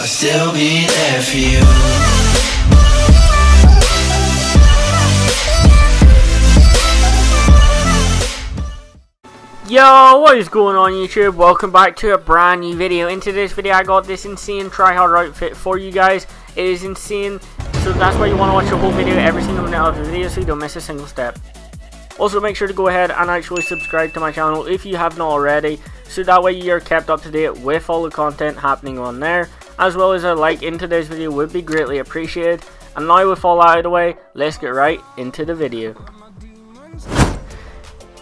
I'll still be there for you. Yo, what is going on YouTube? Welcome back to a brand new video. In today's video I got this insane tryhard outfit for you guys. It is insane, so that's why you want to watch the whole video every single minute of the video so you don't miss a single step. Also make sure to go ahead and actually subscribe to my channel if you have not already, so that way you're kept up to date with all the content happening on there, as well as a like in today's video would be greatly appreciated. And now with all out of the way, let's get right into the video.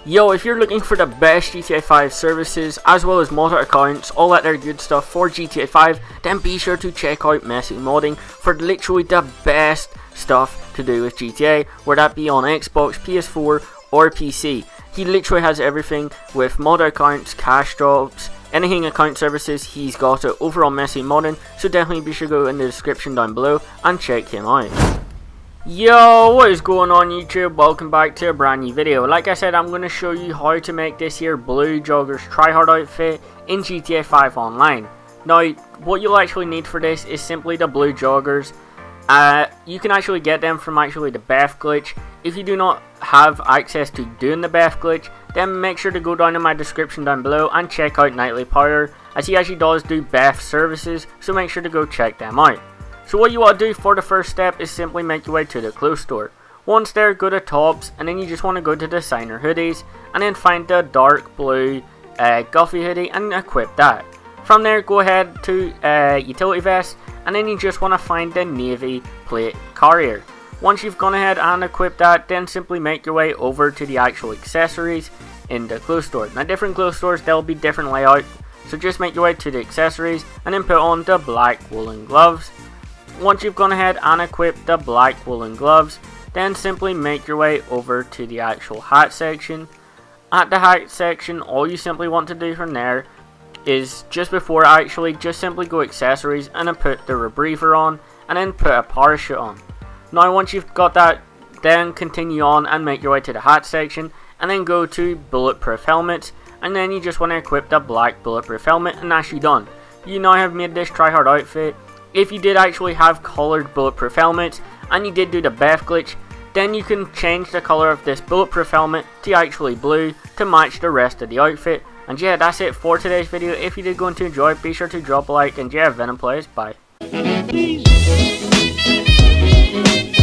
Yo, if you're looking for the best GTA 5 services, as well as mod accounts, all that there good stuff for GTA 5, then be sure to check out Messy Modding for literally the best stuff to do with GTA, whether that be on Xbox, PS4, or PC. He literally has everything with mod accounts, cash drops, anything account services, he's got it over on Messy Modding, so definitely be sure to go in the description down below and check him out. Yo, what is going on YouTube? Welcome back to a brand new video. Like I said, I'm going to show you how to make this here Blue Joggers tryhard outfit in GTA 5 Online. Now, what you'll actually need for this is simply the Blue Joggers. Uh, you can actually get them from actually the BEFF glitch. If you do not have access to doing the BEFF glitch, then make sure to go down in my description down below and check out Nightly Power, as he actually does do BEFF services, so make sure to go check them out. So what you want to do for the first step is simply make your way to the clothes store. Once there, go to tops, and then you just want to go to the designer hoodies, and then find the dark blue uh, Guffy hoodie and equip that. From there, go ahead to uh, utility vest, and then you just want to find the navy plate carrier. Once you've gone ahead and equipped that, then simply make your way over to the actual accessories in the clothes store. Now different clothes stores, there'll be different layout, so just make your way to the accessories, and then put on the black woolen gloves. Once you've gone ahead and equipped the black woolen gloves, then simply make your way over to the actual hat section. At the hat section, all you simply want to do from there is just before actually just simply go accessories and then put the rebreather on and then put a parachute on. Now once you've got that, then continue on and make your way to the hat section and then go to bulletproof helmets and then you just want to equip the black bulletproof helmet and that's you done. You now have made this tryhard outfit if you did actually have colored bulletproof helmets and you did do the BEFF glitch, then you can change the color of this bulletproof helmet to actually blue to match the rest of the outfit. And yeah, that's it for today's video. If you did go on to enjoy, be sure to drop a like and yeah, Venom Players, bye. Thank you.